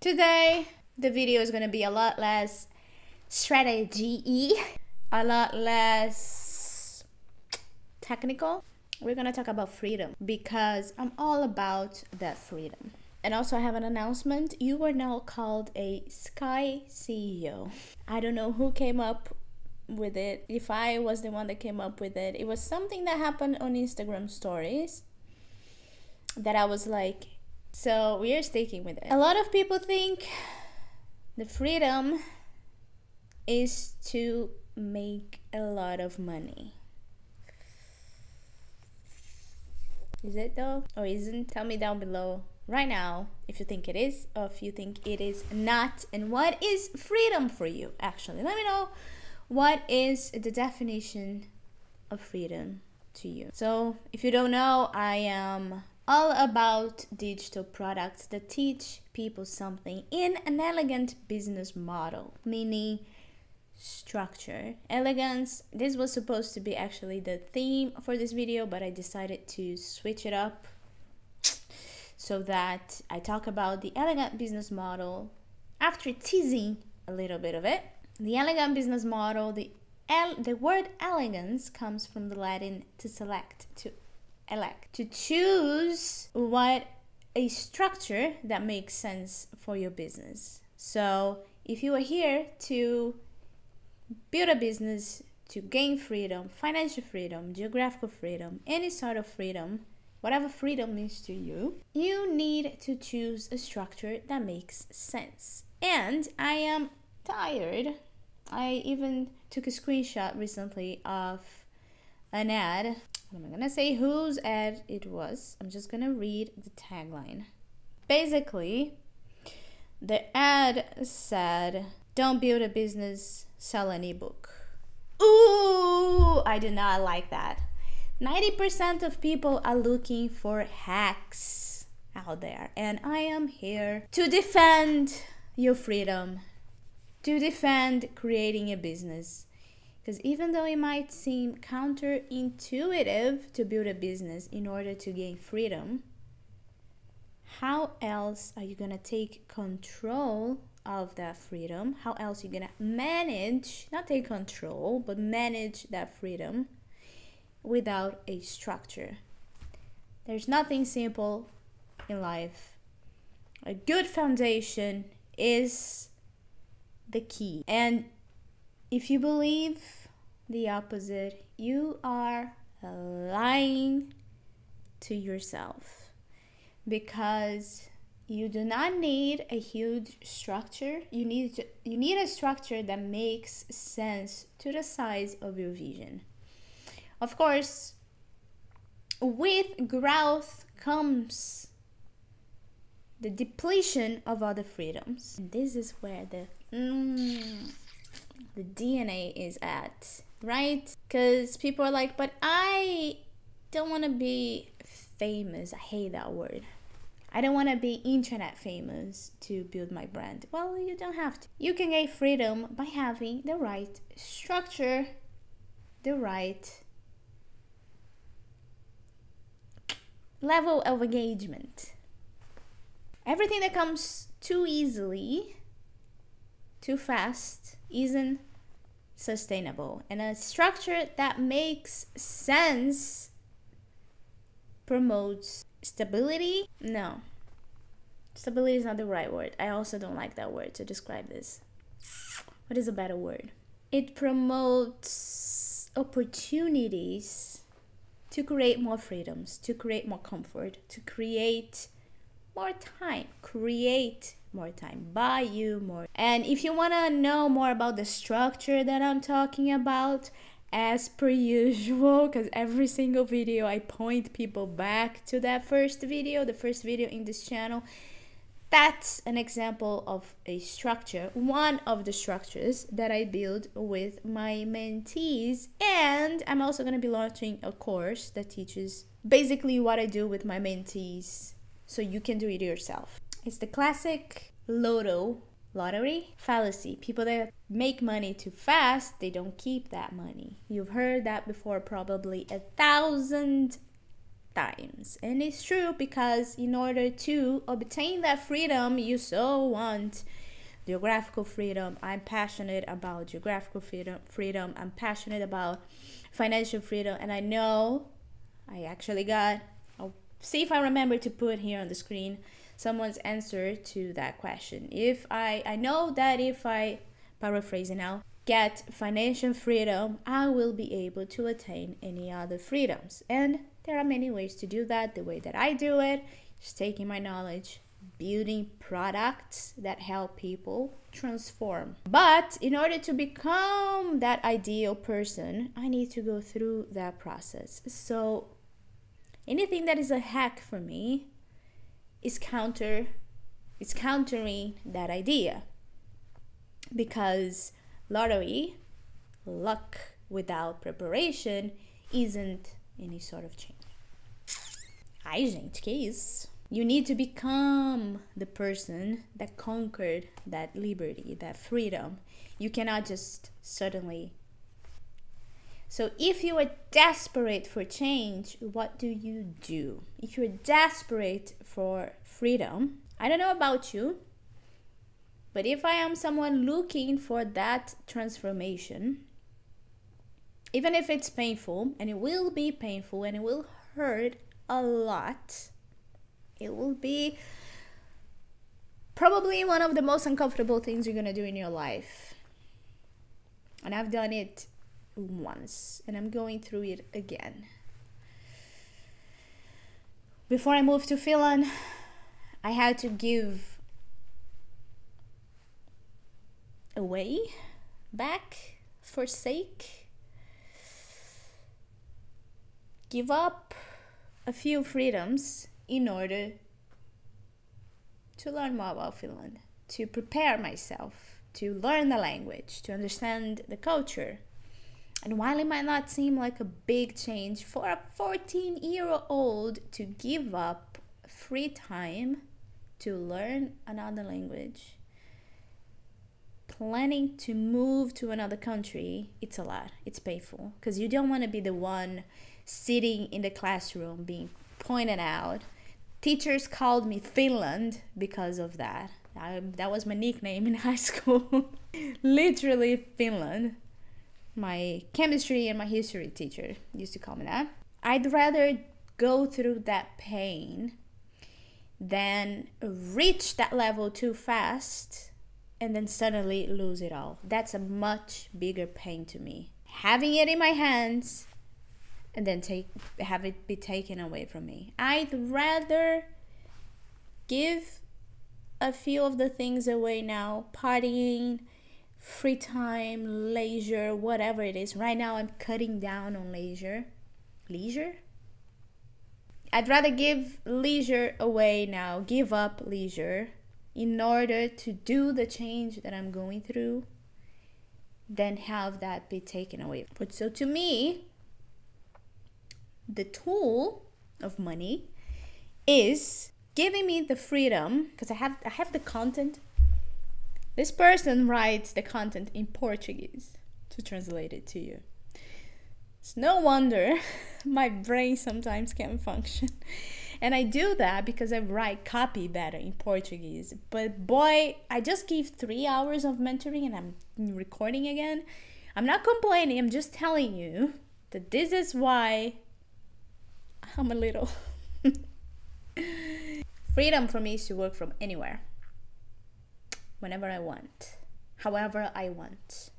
Today, the video is gonna be a lot less strategy a lot less technical. We're gonna talk about freedom because I'm all about that freedom. And also, I have an announcement. You are now called a Sky CEO. I don't know who came up with it. If I was the one that came up with it, it was something that happened on Instagram stories that I was like, so we are sticking with it. A lot of people think the freedom is to make a lot of money. Is it though? Or isn't? Tell me down below right now if you think it is or if you think it is not. And what is freedom for you, actually? Let me know what is the definition of freedom to you. So, if you don't know, I am all about digital products that teach people something in an elegant business model, meaning structure. Elegance, this was supposed to be actually the theme for this video, but I decided to switch it up so that I talk about the elegant business model after teasing a little bit of it. The elegant business model, the el the word elegance comes from the Latin to select, to elect, to choose what a structure that makes sense for your business. So, if you are here to build a business to gain freedom, financial freedom, geographical freedom, any sort of freedom, whatever freedom means to you, you need to choose a structure that makes sense. And I am tired. I even took a screenshot recently of an ad. I'm gonna say whose ad it was. I'm just gonna read the tagline. Basically, the ad said, Don't build a business sell an ebook. Ooh, I do not like that. 90% of people are looking for hacks out there, and I am here to defend your freedom, to defend creating a business. Because even though it might seem counterintuitive to build a business in order to gain freedom, how else are you going to take control of that freedom? How else are you're gonna manage not take control but manage that freedom without a structure? There's nothing simple in life. A good foundation is the key. And if you believe the opposite. You are lying to yourself because you do not need a huge structure. You need to, you need a structure that makes sense to the size of your vision. Of course with growth comes the depletion of other freedoms. This is where the mm, the dna is at right because people are like but i don't want to be famous i hate that word I don't want to be internet famous to build my brand. Well, you don't have to. You can gain freedom by having the right structure, the right level of engagement. Everything that comes too easily, too fast, isn't sustainable. And a structure that makes sense promotes stability? No. Stability is not the right word. I also don't like that word to describe this. What is a better word? It promotes opportunities to create more freedoms to create more comfort to create more time create more time by you more and if you want to know more about the structure that i'm talking about as per usual because every single video I point people back to that first video, the first video in this channel. That's an example of a structure, one of the structures that I build with my mentees. And I'm also going to be launching a course that teaches basically what I do with my mentees so you can do it yourself. It's the classic Lotto lottery fallacy people that make money too fast they don't keep that money you've heard that before probably a thousand times. And it's true because in order to obtain that freedom you so want, geographical freedom, I'm passionate about geographical freedom, freedom. I'm passionate about financial freedom and I know I actually got I'll see if I remember to put here on the screen someone's answer to that question. If I I know that if I paraphrasing now get financial freedom, I will be able to attain any other freedoms. And there are many ways to do that. The way that I do it is taking my knowledge, building products that help people transform. But in order to become that ideal person, I need to go through that process. So anything that is a hack for me is counter is countering that idea because lottery, luck without preparation, isn't any sort of change. Gente, que isso? You need to become the person that conquered that liberty, that freedom. You cannot just suddenly. So, if you are desperate for change, what do you do? If you're desperate for freedom, I don't know about you, but if I am someone looking for that transformation, even if it's painful, and it will be painful and it will hurt a lot, it will be probably one of the most uncomfortable things you're gonna do in your life. And I've done it once, and I'm going through it again. Before I moved to Finland, I had to give away, back, forsake, give up a few freedoms in order to learn more about Finland, to prepare myself, to learn the language, to understand the culture. And while it might not seem like a big change for a 14 year old to give up free time to learn another language, planning to move to another country, it's a lot. It's painful because you don't want to be the one sitting in the classroom being pointed out. Teachers called me Finland because of that. I, that was my nickname in high school. Literally, Finland. My chemistry and my history teacher used to call me that. I'd rather go through that pain than reach that level too fast and then suddenly lose it all. That's a much bigger pain to me. Having it in my hands and then take have it be taken away from me. I'd rather give a few of the things away now, partying, free time, leisure, whatever it is. Right now I'm cutting down on leisure. Leisure? I'd rather give leisure away now, give up leisure in order to do the change that I'm going through, then have that be taken away. But so to me, the tool of money is giving me the freedom because I have I have the content. This person writes the content in Portuguese to translate it to you. It's no wonder my brain sometimes can't function. And I do that because I write copy better in Portuguese. But boy, I just gave three hours of mentoring and I'm recording again. I'm not complaining, I'm just telling you that this is why I'm a little. Freedom for me is to work from anywhere, whenever I want, however I want.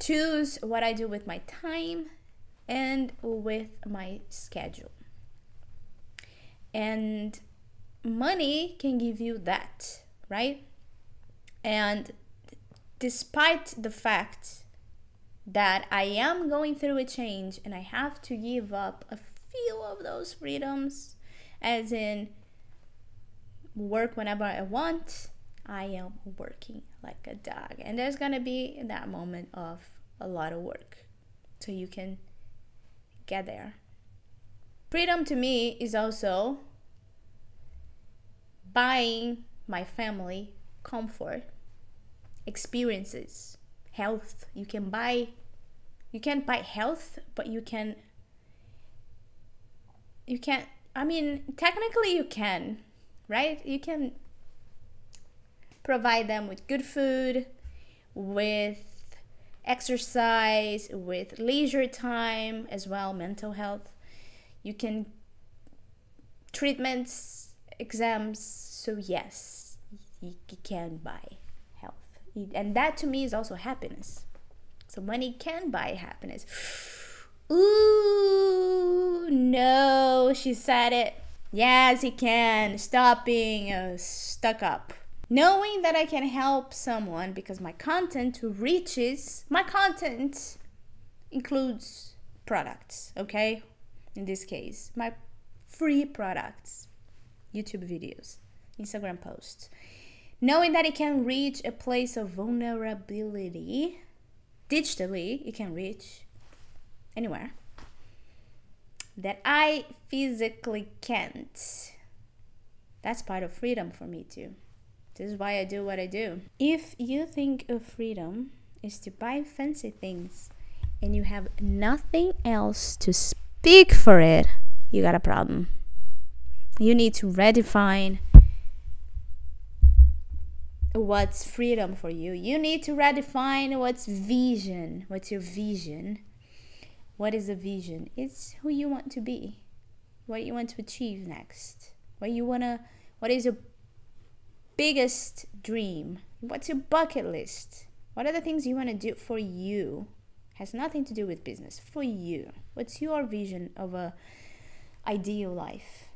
Choose what I do with my time and with my schedule. And money can give you that, right? And despite the fact that I am going through a change and I have to give up a few of those freedoms, as in work whenever I want, I am working like a dog. And there's gonna be that moment of a lot of work. So you can get there. Freedom to me is also buying my family comfort, experiences, health. You can buy you can't buy health, but you can you can't I mean, technically you can, right? You can provide them with good food, with exercise, with leisure time as well, mental health. You can treatments, exams. So yes, you, can buy health. And that to me is also happiness. So money can buy happiness. Ooh, no, she said it. Yes, it can. Stop being uh, stuck up. Knowing that I can help someone because my content reaches, my content includes products, okay? In this case, my free products, YouTube videos, Instagram posts. Knowing that it can reach a place of vulnerability digitally, it can reach anywhere that I physically can't. That's part of freedom for me too. This is why I do what I do. If you think of freedom is to buy fancy things and you have nothing else to speak for it, you got a problem. You need to redefine what's freedom for you. You need to redefine what's vision. What's your vision? What is a vision? It's who you want to be, what you want to achieve next, what you want to, what is your biggest dream? What's your bucket list? What are the things you want to do for you? Has nothing to do with business. For you. What's your vision of a ideal life?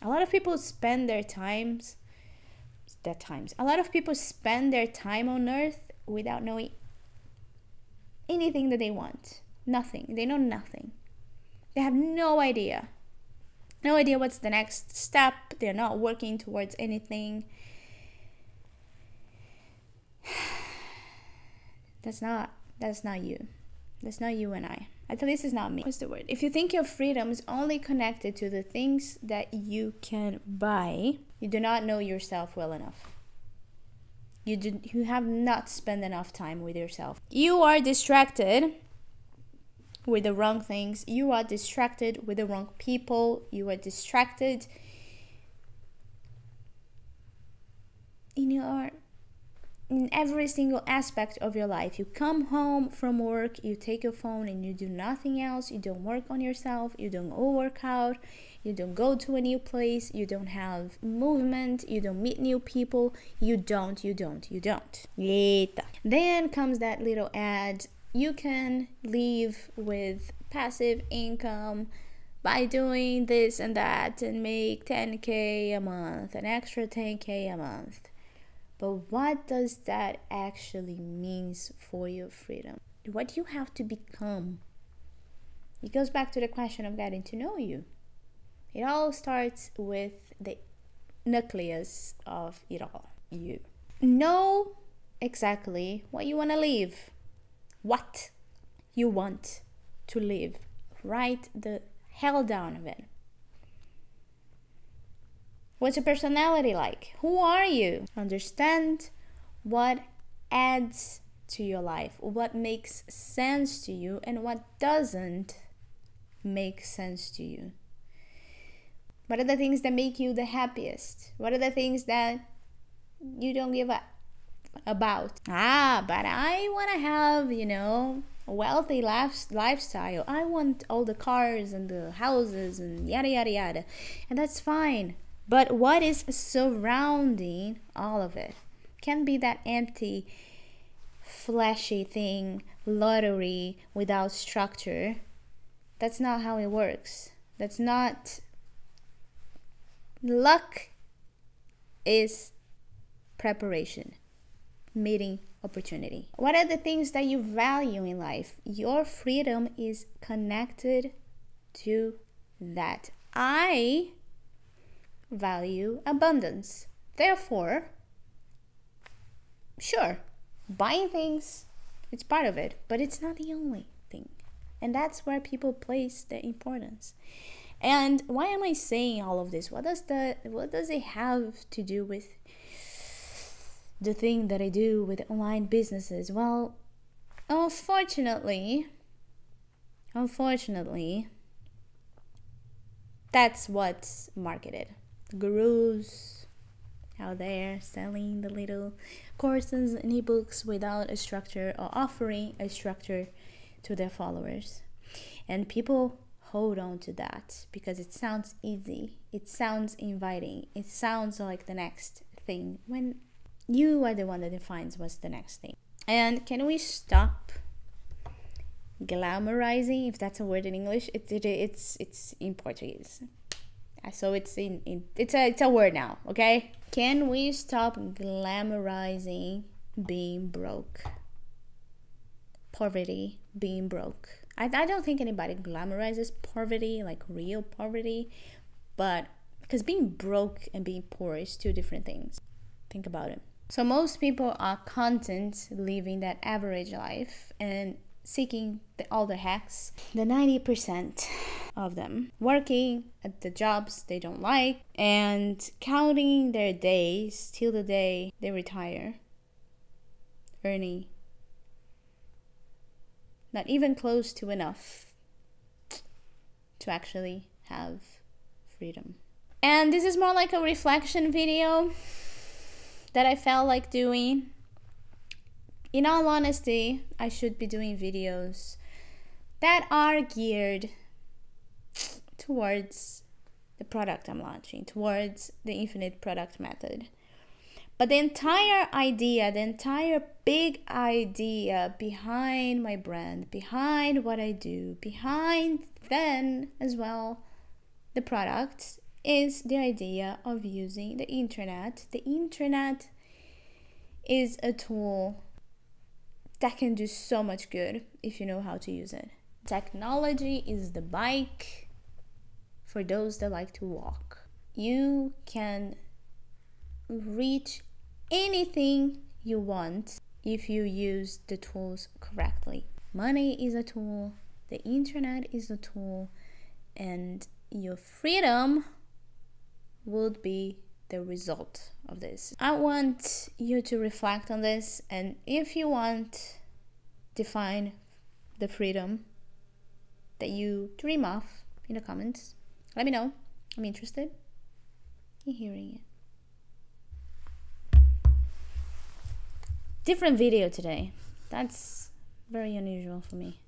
A lot of people spend their times their times. A lot of people spend their time on earth without knowing anything that they want. Nothing. They know nothing. They have no idea. No idea what's the next step. They're not working towards anything. That's not that's not you. That's not you and I. At least it's not me. What's the word? If you think your freedom is only connected to the things that you can buy, you do not know yourself well enough. You do, you have not spent enough time with yourself. You are distracted with the wrong things. You are distracted with the wrong people. You are distracted in your in every single aspect of your life. You come home from work, you take your phone and you do nothing else. You don't work on yourself, you don't go work out, you don't go to a new place, you don't have movement, you don't meet new people, you don't, you don't, you don't. Then comes that little ad you can live with passive income by doing this and that and make 10k a month, an extra 10k a month. But what does that actually means for your freedom? What do you have to become? It goes back to the question of getting to know you. It all starts with the nucleus of it all you. Know exactly what you want to live, what you want to live. Write the hell down of it. What's your personality like? Who are you? Understand what adds to your life, what makes sense to you, and what doesn't make sense to you. What are the things that make you the happiest? What are the things that you don't give a about? Ah, but I want to have, you know, a wealthy life, lifestyle. I want all the cars and the houses and yada yada yada. And that's fine. But what is surrounding all of it can be that empty, flashy thing, lottery without structure. That's not how it works. That's not Luck is preparation, meeting opportunity. What are the things that you value in life? Your freedom is connected to that. I value abundance. Therefore, sure, buying things, it's part of it, but it's not the only thing. And that's where people place the importance. And why am I saying all of this? What does the what does it have to do with the thing that I do with online businesses? Well, unfortunately, unfortunately, That's what's marketed. Gurus out there selling the little courses and ebooks without a structure or offering a structure to their followers. And people hold on to that because it sounds easy, it sounds inviting, it sounds like the next thing when you are the one that defines what's the next thing. And can we stop glamorizing, if that's a word in English? It, it, it's it's in Portuguese. So it's in, in it's a it's a word now, okay? Can we stop glamorizing being broke? Poverty, being broke. I, I don't think anybody glamorizes poverty, like real poverty, but because being broke and being poor is two different things. Think about it. So most people are content living that average life and seeking the, all the hacks. The 90% of them working at the jobs they don't like and counting their days till the day they retire, earning not even close to enough to actually have freedom. And this is more like a reflection video that I felt like doing. In all honesty, I should be doing videos that are geared towards the product I'm launching, towards the infinite product method. But the entire idea, the entire big idea behind my brand, behind what I do, behind then as well the product is the idea of using the internet. The internet is a tool that can do so much good if you know how to use it. Technology is the bike for those that like to walk. You can reach anything you want if you use the tools correctly. Money is a tool, the internet is a tool, and your freedom would be the result of this. I want you to reflect on this, and if you want, define the freedom that you dream of in the comments. Let me know. I'm interested in hearing it. Different video today. That's very unusual for me.